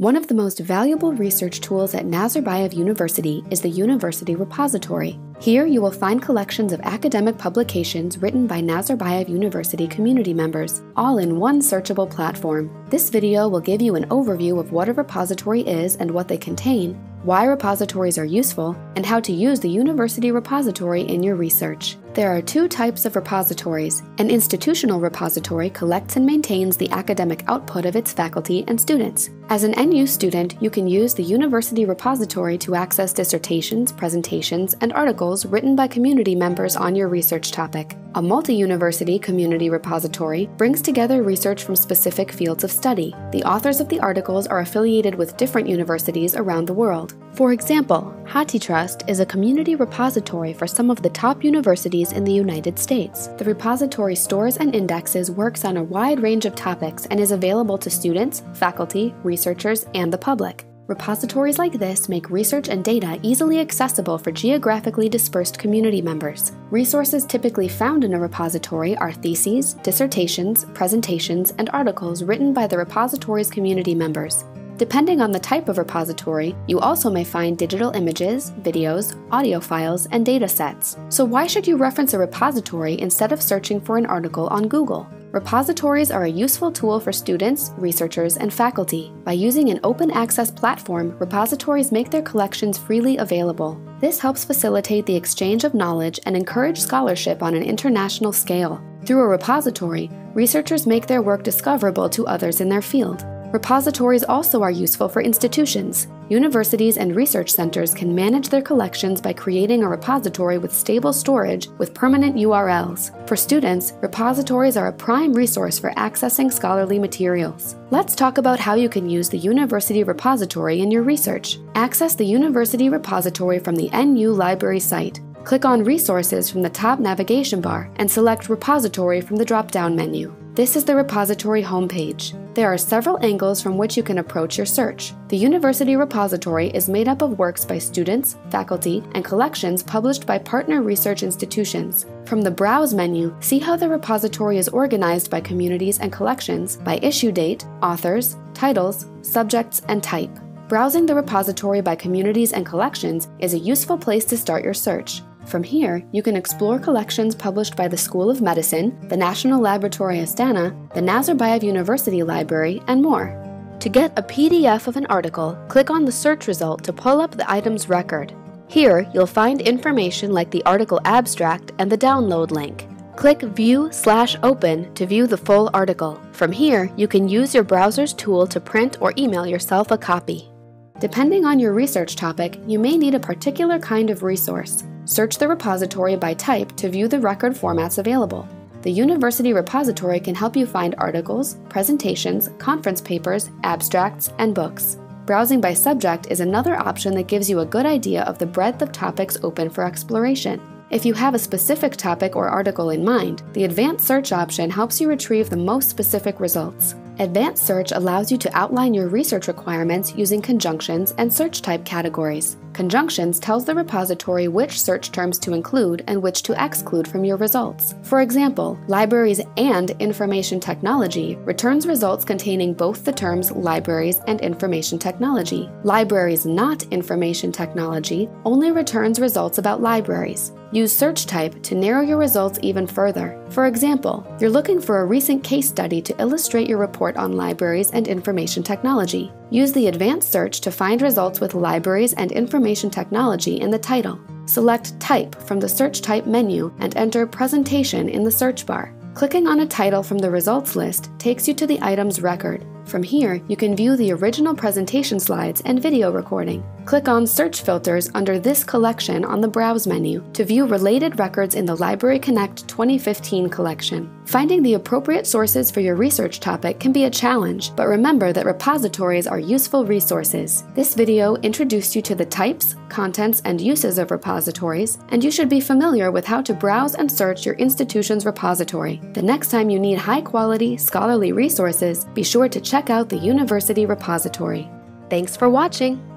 One of the most valuable research tools at Nazarbayev University is the University Repository. Here you will find collections of academic publications written by Nazarbayev University community members, all in one searchable platform. This video will give you an overview of what a repository is and what they contain, why repositories are useful, and how to use the University Repository in your research. There are two types of repositories. An institutional repository collects and maintains the academic output of its faculty and students. As an NU student, you can use the University Repository to access dissertations, presentations, and articles written by community members on your research topic. A multi university community repository brings together research from specific fields of study. The authors of the articles are affiliated with different universities around the world. For example, HathiTrust is a community repository for some of the top universities in the United States. The repository stores and indexes works on a wide range of topics and is available to students, faculty, researchers, and the public. Repositories like this make research and data easily accessible for geographically dispersed community members. Resources typically found in a repository are theses, dissertations, presentations, and articles written by the repository's community members. Depending on the type of repository, you also may find digital images, videos, audio files, and data sets. So why should you reference a repository instead of searching for an article on Google? Repositories are a useful tool for students, researchers, and faculty. By using an open access platform, repositories make their collections freely available. This helps facilitate the exchange of knowledge and encourage scholarship on an international scale. Through a repository, researchers make their work discoverable to others in their field. Repositories also are useful for institutions. Universities and research centers can manage their collections by creating a repository with stable storage with permanent URLs. For students, repositories are a prime resource for accessing scholarly materials. Let's talk about how you can use the University Repository in your research. Access the University Repository from the NU Library site. Click on Resources from the top navigation bar and select Repository from the drop down menu. This is the repository homepage. There are several angles from which you can approach your search. The University Repository is made up of works by students, faculty, and collections published by partner research institutions. From the Browse menu, see how the repository is organized by communities and collections by issue date, authors, titles, subjects, and type. Browsing the repository by communities and collections is a useful place to start your search. From here, you can explore collections published by the School of Medicine, the National Laboratory Astana, the Nazarbayev University Library, and more. To get a PDF of an article, click on the search result to pull up the item's record. Here, you'll find information like the article abstract and the download link. Click View slash Open to view the full article. From here, you can use your browser's tool to print or email yourself a copy. Depending on your research topic, you may need a particular kind of resource. Search the repository by type to view the record formats available. The University Repository can help you find articles, presentations, conference papers, abstracts, and books. Browsing by subject is another option that gives you a good idea of the breadth of topics open for exploration. If you have a specific topic or article in mind, the Advanced Search option helps you retrieve the most specific results. Advanced Search allows you to outline your research requirements using conjunctions and search type categories. Conjunctions tells the repository which search terms to include and which to exclude from your results. For example, libraries and information technology returns results containing both the terms libraries and information technology. Libraries not information technology only returns results about libraries. Use search type to narrow your results even further. For example, you're looking for a recent case study to illustrate your report on libraries and information technology. Use the advanced search to find results with libraries and information technology in the title. Select Type from the Search Type menu and enter Presentation in the search bar. Clicking on a title from the results list takes you to the item's record. From here, you can view the original presentation slides and video recording. Click on Search Filters under this collection on the Browse menu to view related records in the Library Connect 2015 collection. Finding the appropriate sources for your research topic can be a challenge, but remember that repositories are useful resources. This video introduced you to the types, contents, and uses of repositories, and you should be familiar with how to browse and search your institution's repository. The next time you need high quality, scholarly resources, be sure to check out the University Repository. Thanks for watching!